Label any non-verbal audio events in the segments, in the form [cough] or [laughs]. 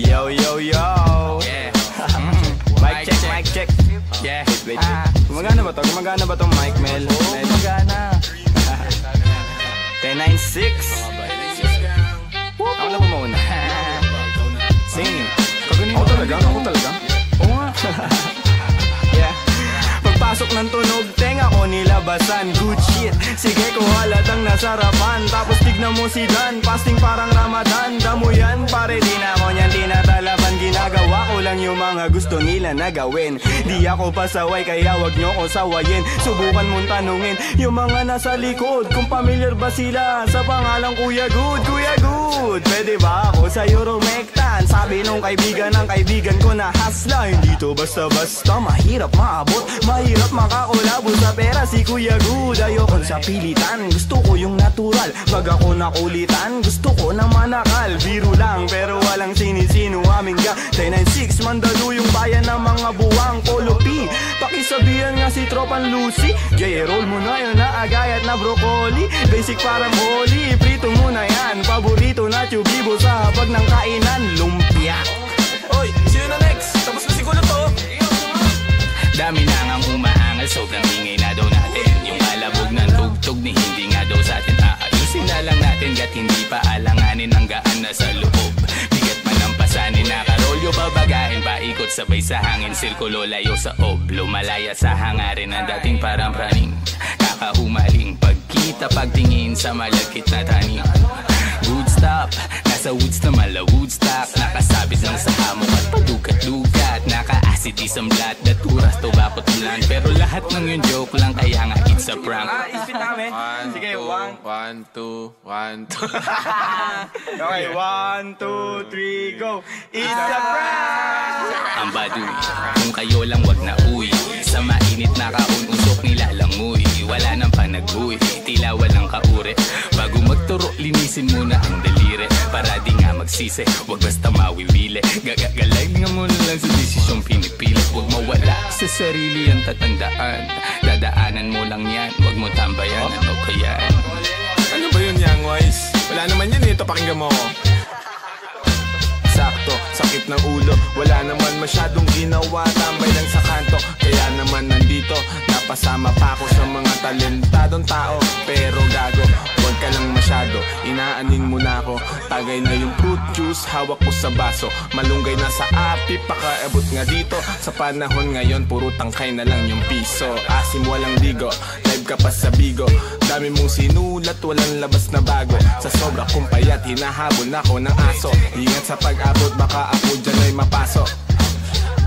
Yo, yo, yo. Yeah. [laughs] Mic check, mic check. Yeah. Wait, wait. Gumagana ba to? Gumagana ba tong mic, Mel? Oo, Mel? magana. 1096. Ako na ba mauna? Sing. Ako talaga? Ako talaga? Oo nga. [laughs] yeah. Pagpasok ng tunog, tenga ko nilabasan Good shit, sige ko halatang nasarapan Tapos tignan mo si Dan, fasting parang Ramadan Damo yan, pare di mga gusto nila na gawin. Di ako pasaway, kaya wag nyo ko sawayin. Subukan mong tanungin yung mga nasa likod. Kung familiar ba sila sa pangalang Kuya Good Kuya Good, pwede ba ako sa Euromectan? Sabi nung kaibigan ng kaibigan ko na hasla Hindi to basta-basta, mahirap maabot Mahirap makakulabo sa pera si Kuya Good. Ayokon sa pilitan, gusto ko yung natural. Pag ako nakulitan, gusto ko na manakal. Biro lang, pero walang sinisino aming ga. 996, mandalo yung bayan ng mga buwang kolopi Pakisabihan nga si Tropan Lucy Gaya roll mo na yun na agayat na broccoli. Basic parang holy, prito mo na yan. Paborito na tubibo sa hapag ng kainan. Lumpia. Oy, sino na next? Tapos na siguro to. Dami na ngang umaangal, sobrang ingay na daw natin. Yung alabog ng tugtog ni hindi nga daw sa atin Aayusin na lang natin. Gat hindi pa alanganin ang gaan na sa loob sabay sa hangin, sirkulo layo sa ob Lumalaya sa hangarin ng dating parang praning Kakahumaling pagkita pagtingin sa malagkit na taning Good stop, nasa woods na mala Woodstock. Nakasabit lang sa hamok at padukat-lukat Naka-acid isang blat, daturas to bakot ulan Pero lahat ng yun joke lang kaya nga it's a prank. Isipin namin. One, Sige, two, one. one, two, one, two. [laughs] Okay, one, two, three, go. It's a prank! Ang baduy, kung kayo lang wag na uwi Sa mainit na kaun-usok nilalangoy Wala nang panag-uwi, tila walang kauri Bago magturo, linisin muna ang daliri Para di nga magsisi, wag basta mawiwili Gagagalag nga muna lang sa desisyong pinipili Huwag mawala sa sarili ang tatandaan Dadaanan mo lang yan, wag mo tambayan Ano kaya? ano ba yun, Young Wise? Wala naman yun eh. Ito, pakinggan mo. Sakto, sakit ng ulo Wala naman masyadong ginawa. Tambay lang sa kanto Kaya naman nandito. Napasama pa ako sa mga talentadong tao Pero gago, huwag ka lang masyado. Inaaning mo na ako. Tagay na yung fruit juice Hawak ko sa baso. Malunggay na sa api Pakaabot nga dito. Sa panahon ngayon Puro tangkay na lang yung piso. Asim walang ligo ka pa sa bigo. Dami mong sinulat Walang labas na bago. Sa sobra kong payat Hinahabol na ako ng aso. Ingat sa pag-abot Baka ako dyan ay mapasok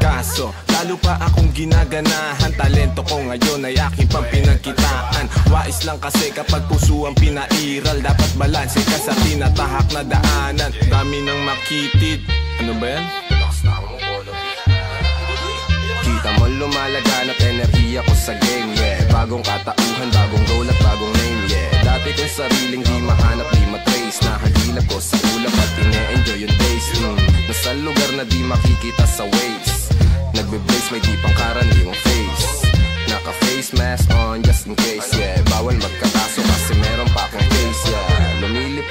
Kaso, lalo pa akong ginaganahan. Talento ko ngayon ay aking pang pinagkitaan Wais lang kasi kapag puso ang pinairal. Dapat balanse ka sa tinatahak na daanan. Dami ng makitid. Ano ba yan? Kita mo lumalagan at enerhiya ko sa game, yeah. Bagong katauhan, bagong role at bagong name, yeah. Dati kong sariling di mahanap, di matrace. Nahagilap ko sa ulap at ine-enjoy yung days mm. Nasa lugar na di makikita sa waves Nagbe-blaze, may di pang karaniwang face. Naka-face mask on just in case, yeah. Bawal magkakaso kasi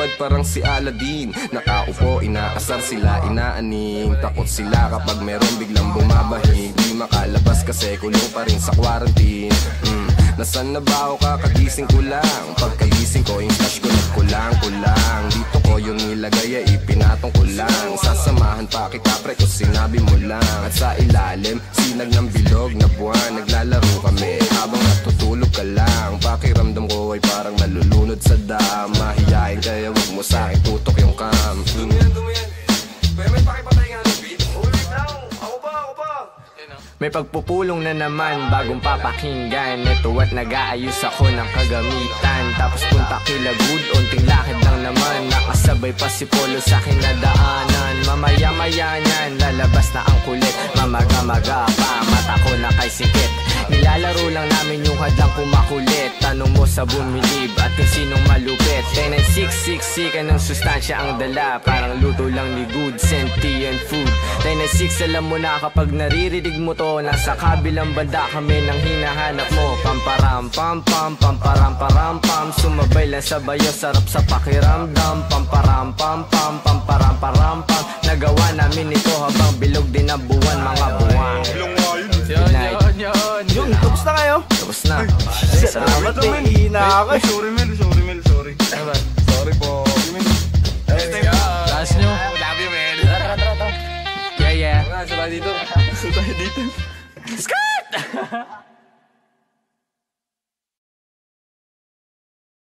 Lumilipad parang si Aladdin. Nakaupo, inaasar sila, inaaning Takot sila kapag meron biglang bumabahing Di makalabas kasi kulong pa rin sa quarantine. Mm. Nasaan na ba ako? Kakagising ko lang. Pagkagising ko yung stash ko nagkulang-kulang Dito ko yung nilagay ay ipinatong ko lang. Sasamahan pa kita pre kung sinabi mo lang. At sa ilalim, May pagpupulong na naman bagong papakinggan. Ito at nag-aayos ako ng kagamitan. Tapos punta kila good, unting lakad lang naman. Nakasabay pa si Polo sa akin na daanan Mamaya-maya niyan, lalabas na ang kulit. Mamaga-maga pa, mata ko na kay sikit Nilalaro lang namin yung hadlang kumakulit. Tanong mo sa bumilib at kung sinong malupit. 10 and 6, 6, ng sustansya ang dala. Parang luto lang ni good, sentient food. 10 and 6, alam mo na kapag naririnig mo to Nasa kabilang banda kami nang hinahanap mo. Pamparam pam pam pamparam param pam. Sumabay lang sa bayo sarap sa pakiramdam. Pamparam pam pam pamparam param pam. Nag Ginagawa namin ito habang bilog din ang buwan Mga buwan tapos na kayo? Tapos na Salamat eh, hina ako Ay, sorry Mel, sorry Mel, sorry. Sorry po. Taas nyo. Love you Mel Yeah, yeah. Nga, sila dito. So tayo dito [laughs]